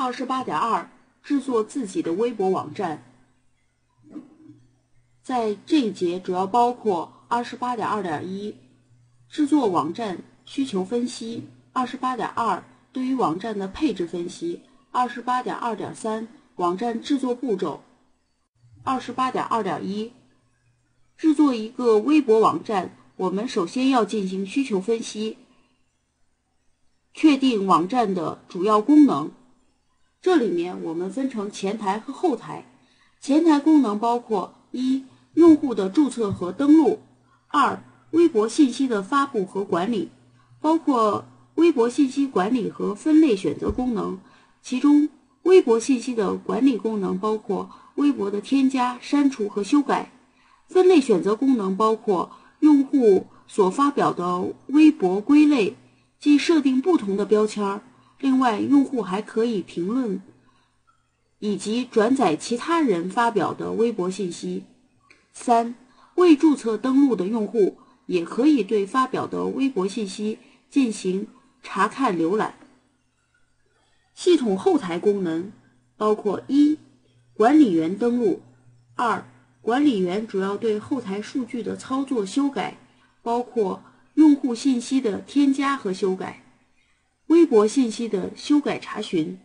二十八点二，制作自己的微博网站。在这一节主要包括二十八点二点一，制作网站需求分析；二十八点二，对于网站的配置分析；二十八点二点三，网站制作步骤；二十八点二点一，制作一个微博网站，我们首先要进行需求分析，确定网站的主要功能。这里面我们分成前台和后台。前台功能包括一。用户的注册和登录，二、微博信息的发布和管理，包括微博信息管理和分类选择功能。其中，微博信息的管理功能包括微博的添加、删除和修改；分类选择功能包括用户所发表的微博归类，即设定不同的标签儿。另外，用户还可以评论以及转载其他人发表的微博信息。三、未注册登录的用户也可以对发表的微博信息进行查看浏览。系统后台功能包括：一、管理员登录；二、管理员主要对后台数据的操作修改，包括用户信息的添加和修改、微博信息的修改查询、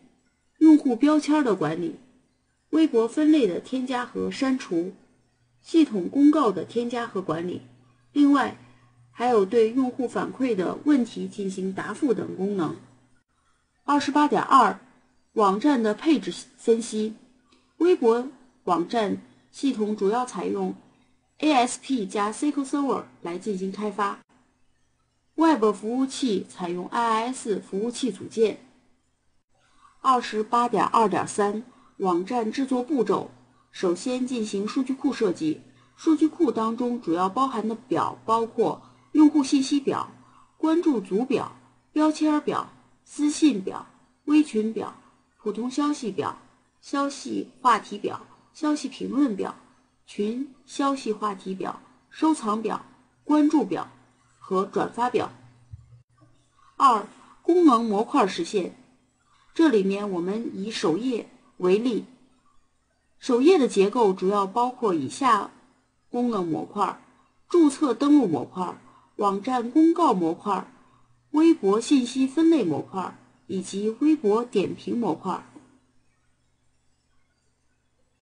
用户标签的管理、微博分类的添加和删除。系统公告的添加和管理，另外还有对用户反馈的问题进行答复等功能。二十八点二，网站的配置分析。微博网站系统主要采用 ASP 加 SQL Server 来进行开发，Web 服务器采用 IIS 服务器组件。二十八点二点三，网站制作步骤。首先进行数据库设计，数据库当中主要包含的表包括用户信息表、关注组表、标签表、私信表、微群表、普通消息表、消息话题表、消息评论表、群消息话题表、收藏表、关注表和转发表。二、功能模块实现，这里面我们以首页为例。首页的结构主要包括以下功能模块：注册登录模块、网站公告模块、微博信息分类模块以及微博点评模块。